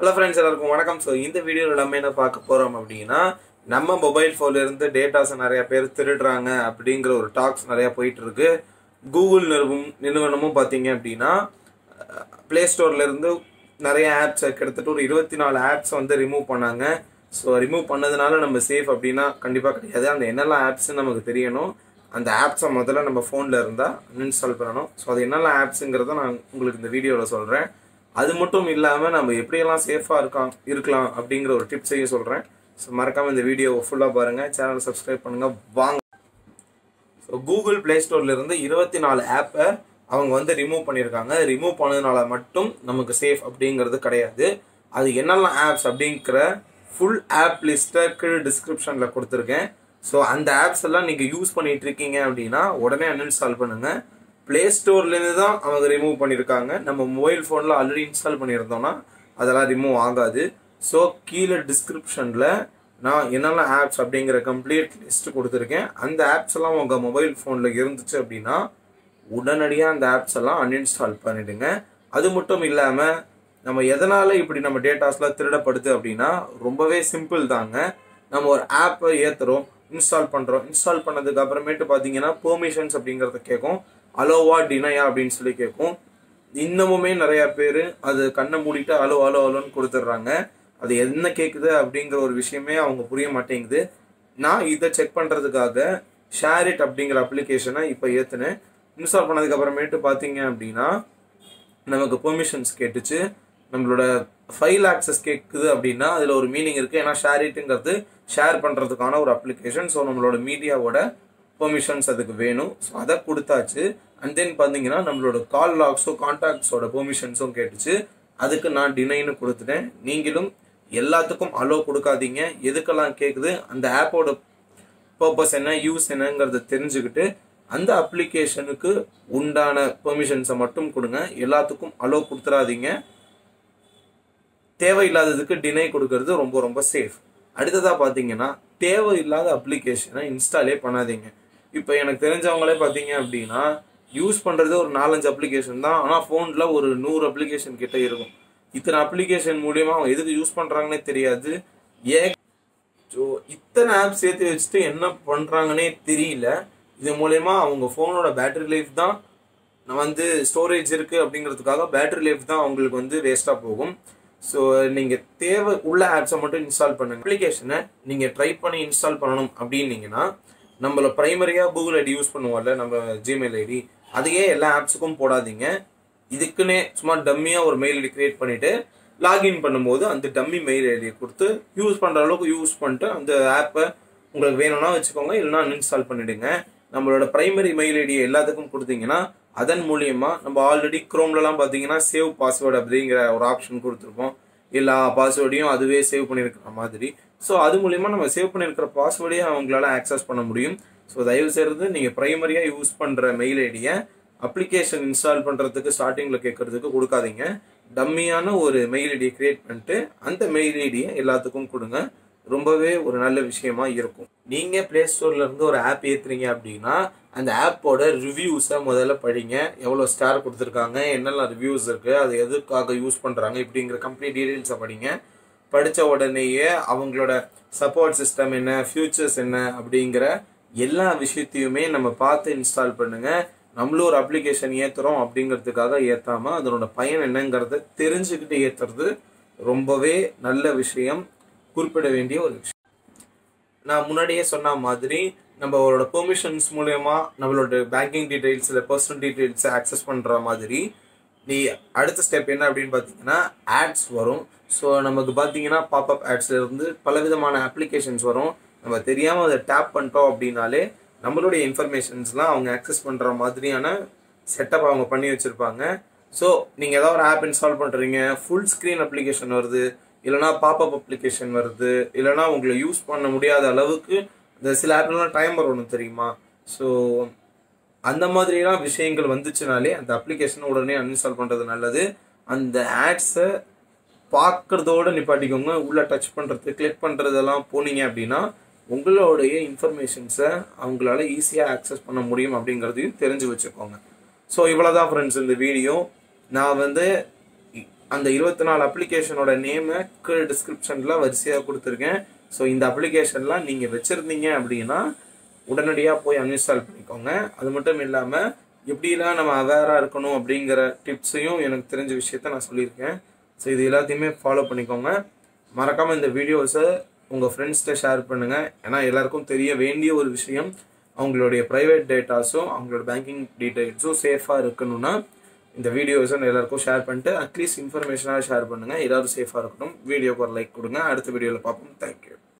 Hello friends எல்லாருக்கும் வணக்கம். So இந்த வீடியோவில் எல்லாமே என்ன பார்க்க போகிறோம் அப்படின்னா நம்ம மொபைல் ஃபோன்லேருந்து டேட்டாஸை நிறைய பேர் திருடுறாங்க அப்படிங்கிற ஒரு டாக்ஸ் நிறையா போயிட்டுருக்கு. கூகுள் நிறுவனம் நிறுவனமும் பார்த்தீங்க அப்படின்னா ப்ளே ஸ்டோர்லேருந்து நிறைய ஆப்ஸ் கிட்டத்தட்ட ஒரு இருபத்தி நாலு ஆப்ஸ் வந்து ரிமூவ் பண்ணாங்க. ஸோ ரிமூவ் பண்ணதுனால நம்ம சேஃப் அப்படின்னா கண்டிப்பாக கிடையாது. அந்த என்னெல்லாம் ஆப்ஸ் நமக்கு தெரியணும் அந்த ஆப்ஸை முதல்ல நம்ம ஃபோனில் இருந்தால் அன்இன்ஸ்டால் பண்ணணும். ஸோ அது என்னெல்லாம் ஆப்ஸுங்கிறத நான் உங்களுக்கு இந்த வீடியோவில் சொல்கிறேன் அது மட்டும் இல்லாமல் நம்ம எப்படியெல்லாம் சேஃபாக இருக்கான் இருக்கலாம் அப்படிங்கிற ஒரு டிப்ஸையும் சொல்கிறேன் ஸோ மறக்காமல் இந்த வீடியோவை ஃபுல்லாக பாருங்கள் சேனல் சப்ஸ்கிரைப் பண்ணுங்கள் வாங்க. ஸோ கூகுள் ப்ளே ஸ்டோர்லேருந்து இருபத்தி நாலு ஆப்பை அவங்க வந்து ரிமூவ் பண்ணியிருக்காங்க. ரிமூவ் பண்ணதுனால மட்டும் நமக்கு சேஃப் அப்படிங்கிறது கிடையாது. அது என்னெல்லாம் ஆப்ஸ் அப்படிங்கிற ஃபுல் ஆப் லிஸ்ட்டை கீழே டிஸ்கிரிப்ஷனில் கொடுத்துருக்கேன். ஸோ அந்த ஆப்ஸ் எல்லாம் நீங்கள் யூஸ் பண்ணிகிட்டு இருக்கீங்க அப்படின்னா உடனே அன்இன்ஸ்டால் பண்ணுங்கள் ப்ளே ஸ்டோர்லேருந்து தான் அவங்க ரிமூவ் பண்ணியிருக்காங்க நம்ம மொபைல் ஃபோனில் ஆல்ரெடி இன்ஸ்டால் பண்ணியிருந்தோம்னா அதெல்லாம் ரிமூவ் ஆகாது. ஸோ கீழே டிஸ்கிரிப்ஷனில் நான் என்னென்ன ஆப்ஸ் அப்படிங்கிற கம்ப்ளீட் லிஸ்ட் கொடுத்துருக்கேன். அந்த ஆப்ஸ் எல்லாம் உங்கள் மொபைல் ஃபோனில் இருந்துச்சு அப்படின்னா உடனடியாக அந்த ஆப்ஸ் எல்லாம் அன்இன்ஸ்டால் பண்ணிவிடுங்க அது மட்டும் இல்லாமல் நம்ம எதனால் இப்படி நம்ம டேட்டாஸ்லாம் திருடப்படுது அப்படின்னா ரொம்பவே சிம்பிள் தாங்க. நம்ம ஒரு ஆப்பை ஏற்றுறோம் இன்ஸ்டால் பண்ணுறோம் இன்ஸ்டால் பண்ணதுக்கு அப்புறமேட்டு பார்த்தீங்கன்னா பெர்மிஷன்ஸ் அப்படிங்கிறத கேட்கும். அலோவா டினையா அப்படின்னு சொல்லி கேட்கும். இன்னமுமே நிறைய பேர் அது கண்ணை மூடிட்டு அலோ அலோ அலோன்னு கொடுத்துட்றாங்க. அது என்ன கேட்குது அப்படிங்கிற ஒரு விஷயமே அவங்க புரிய மாட்டேங்குது. நான் இதை செக் பண்ணுறதுக்காக ஷேரிட் அப்படிங்கிற அப்ளிகேஷனை இப்போ ஏற்றுனேன் இன்ஸ்டால் பண்ணதுக்கு அப்புறமேட்டு பார்த்தீங்க அப்படின்னா நமக்கு பெர்மிஷன்ஸ் கேட்டுச்சு. நம்மளோட ஃபைல் ஆக்சஸ் கேட்குது அப்படின்னா அதில் ஒரு மீனிங் இருக்குது ஏன்னா ஷேரிட்டுங்கிறது ஷேர் பண்ணுறதுக்கான ஒரு அப்ளிகேஷன் ஸோ நம்மளோட மீடியாவோட பெர்மிஷன்ஸ் அதுக்கு வேணும். ஸோ அதை கொடுத்தாச்சு. அண்ட் தென் பார்த்தீங்கன்னா நம்மளோட கால் லாக்ஸோ கான்டாக்ட்ஸோட பெர்மிஷன்ஸும் கேட்டுச்சு. அதுக்கு நான் டினைன்னு கொடுத்துட்டேன். நீங்களும் எல்லாத்துக்கும் அலோ கொடுக்காதீங்க. எதுக்கெல்லாம் கேட்குது அந்த ஆப்போட பர்பஸ் என்ன யூஸ் என்னங்கிறத தெரிஞ்சுக்கிட்டு அந்த அப்ளிகேஷனுக்கு உண்டான பெர்மிஷன்ஸை மட்டும் கொடுங்க. எல்லாத்துக்கும் அலோ கொடுத்துடாதீங்க தேவையில்லாததுக்கு டினை கொடுக்கறது ரொம்ப ரொம்ப சேஃப் அடுத்ததாக பார்த்தீங்கன்னா தேவையில்லாத அப்ளிகேஷனை இன்ஸ்டாலே பண்ணாதீங்க. இப்போ எனக்கு தெரிஞ்சவங்களே பார்த்தீங்க அப்படின்னா யூஸ் பண்ணுறது ஒரு நாலஞ்சு அப்ளிகேஷன் தான். ஆனால் ஃபோனில் ஒரு நூறு அப்ளிகேஷன் கிட்டே இருக்கும். இத்தனை அப்ளிகேஷன் மூலியமாக அவங்க எதுக்கு யூஸ் பண்ணுறாங்கன்னே தெரியாது. ஏ ஸோ இத்தனை ஆப் சேர்த்து வச்சுட்டு என்ன பண்ணுறாங்கன்னே தெரியல. இது மூலயமா அவங்க ஃபோனோட பேட்டரி லைஃப் தான் வந்து ஸ்டோரேஜ் இருக்குது அப்படிங்கிறதுக்காக பேட்டரி லைஃப் தான் அவங்களுக்கு வந்து வேஸ்ட்டாக போகும். ஸோ நீங்கள் தேவை உள்ள ஆப்ஸை மட்டும் இன்ஸ்டால் பண்ணுங்கள் அப்ளிகேஷனை நீங்கள் ட்ரை பண்ணி இன்ஸ்டால் பண்ணணும் அப்படின்னீங்கன்னா நம்மள ப்ரைமரியாக கூகுள் ஐடி யூஸ் பண்ணுவோம்ல நம்ம ஜிமெயில் ஐடி அதையே எல்லா ஆப்ஸுக்கும் போடாதீங்க. இதுக்குன்னே சும்மா டம்மியாக ஒரு மெயில் ஐடி கிரியேட் பண்ணிவிட்டு லாகின் பண்ணும்போது அந்த டம்மி மெயில் ஐடியை கொடுத்து யூஸ் பண்ணுற அளவுக்கு யூஸ் பண்ணிட்டு அந்த ஆப்பை உங்களுக்கு வேணும்னா வச்சுக்கோங்க இல்லைனா அன்இன்ஸ்டால் பண்ணிவிடுங்க நம்மளோட ப்ரைமரி மெயில் ஐடியை எல்லாத்துக்கும் கொடுத்தீங்கன்னா அதன் மூலியமாக நம்ம ஆல்ரெடி குரோம்லலாம் பார்த்தீங்கன்னா சேவ் பாஸ்வேர்டு அப்படிங்கிற ஒரு ஆப்ஷன் கொடுத்துருப்போம். எல்லா பாஸ்வேர்டையும் அதுவே சேவ் பண்ணியிருக்கிற மாதிரி. ஸோ அது மூலிமா நம்ம சேவ் பண்ணியிருக்கிற பாஸ்வேர்டையும் அவங்களால ஆக்சஸ் பண்ண முடியும். ஸோ தயவு செய்கிறது நீங்கள் ப்ரைமரியாக யூஸ் பண்ணுற மெயில் ஐடியை அப்ளிகேஷன் இன்ஸ்டால் பண்ணுறதுக்கு ஸ்டார்டிங்கில் கேட்குறதுக்கு கொடுக்காதீங்க. டம்மியான ஒரு மெயில் ஐடியை க்ரியேட் பண்ணிட்டு அந்த மெயில் ஐடியை எல்லாத்துக்கும் கொடுங்க. ரொம்பவே ஒரு நல்ல விஷயமா இருக்கும். நீங்கள் ப்ளே ஸ்டோர்லேருந்து ஒரு ஆப் ஏற்றுறீங்க அப்படின்னா அந்த ஆப்போட ரிவ்யூஸை முதல்ல படிங்க. எவ்வளோ ஸ்டார் கொடுத்துருக்காங்க என்னெல்லாம் ரிவ்யூஸ் இருக்குது அது எதுக்காக யூஸ் பண்ணுறாங்க இப்படிங்கிற கம்ப்ளீட் டீடைல்ஸை படிங்க. படித்த உடனேயே அவங்களோட சப்போர்ட் சிஸ்டம் என்ன ஃபியூச்சர்ஸ் என்ன அப்படிங்கிற எல்லா விஷயத்தையுமே நம்ம பார்த்து இன்ஸ்டால் பண்ணுங்கள் நம்மளும் ஒரு அப்ளிகேஷன் ஏற்றுறோம் அப்படிங்கிறதுக்காக ஏற்றாமல் அதனோட பயன் என்னங்கிறத தெரிஞ்சுக்கிட்டு ஏற்றுறது ரொம்பவே நல்ல விஷயம். குறிப்பிட வேண்டிய ஒரு விஷயம். நான் முன்னாடியே சொன்ன மாதிரி நம்மளோட பெர்மிஷன்ஸ் மூலயமா நம்மளோட பேங்கிங் டீடைல்ஸில் பர்சனல் டீடைல்ஸை ஆக்சஸ் பண்ணுற மாதிரி நீ அடுத்த ஸ்டெப் என்ன அப்படின்னு பார்த்தீங்கன்னா ஆட்ஸ் வரும். ஸோ நமக்கு பார்த்தீங்கன்னா பாப்அப் ஆட்ஸ்லேருந்து பலவிதமான அப்ளிகேஷன்ஸ் வரும். நம்ம தெரியாமல் அதை டேப் பண்ணிட்டோம் அப்படின்னாலே நம்மளுடைய இன்ஃபர்மேஷன்ஸ்லாம் அவங்க ஆக்சஸ் பண்ணுற மாதிரியான செட்டப் அவங்க பண்ணி வச்சுருப்பாங்க. ஸோ நீங்கள் ஏதாவது ஒரு ஆப் இன்ஸ்டால் பண்ணுறீங்க ஃபுல் ஸ்க்ரீன் அப்ளிகேஷன் வருது இல்லைனா பாப்அப் அப்ளிகேஷன் வருது இல்லைனா உங்களை யூஸ் பண்ண முடியாத அளவுக்கு இந்த சில ஆப்லாம் டைமர் ஒன்று தெரியுமா? ஸோ அந்த மாதிரிலாம் விஷயங்கள் வந்துச்சுனாலே அந்த அப்ளிகேஷனை உடனே அன்இன்ஸ்டால் பண்ணுறது நல்லது. அந்த ஆட்ஸை பார்க்குறதோட நிப்பாட்டிக்கோங்க. உள்ளே டச் பண்ணுறது கிளிக் பண்ணுறதெல்லாம் போனீங்க அப்படின்னா உங்களுடைய இன்ஃபர்மேஷன்ஸை அவங்களால ஈஸியாக ஆக்சஸ் பண்ண முடியும் அப்படிங்கிறதையும் தெரிஞ்சு வச்சுக்கோங்க. ஸோ இவ்வளோதான் ஃப்ரெண்ட்ஸ் இந்த வீடியோ நான் வந்து அந்த இருபத்தி நாலு அப்ளிகேஷனோட நேமு கீழே டிஸ்கிரிப்ஷனில் வரிசையாக கொடுத்துருக்கேன். ஸோ இந்த அப்ளிகேஷன்லாம் நீங்கள் வச்சுருந்தீங்க அப்படின்னா உடனடியாக போய் அன்இன்ஸ்டால் பண்ணிக்கோங்க. அது மட்டும் இல்லாமல் எப்படிலாம் நம்ம அவேராக இருக்கணும் அப்படிங்கிற டிப்ஸையும் எனக்கு தெரிஞ்ச விஷயத்த நான் சொல்லியிருக்கேன். ஸோ இது எல்லாத்தையுமே ஃபாலோ பண்ணிக்கோங்க. மறக்காமல் இந்த வீடியோஸை உங்கள் ஃப்ரெண்ட்ஸ்கிட்ட ஷேர் பண்ணுங்கள் ஏன்னா எல்லாருக்கும் தெரிய வேண்டிய ஒரு விஷயம் அவங்களுடைய ப்ரைவேட் டேட்டாஸும் அவங்களோட பேங்கிங் டீட்டெயில்ஸும் சேஃபாக இருக்கணும்னா இந்த வீடியோஸை எல்லாருக்கும் ஷேர் பண்ணிட்டு அட்லீஸ்ட் இன்ஃபர்மேஷனாக ஷேர் பண்ணுங்கள் எல்லோரும் சேஃபாக இருக்கட்டும். வீடியோக்கு ஒரு லைக் கொடுங்க. அடுத்த வீடியோவில் பார்ப்போம். தேங்க்யூ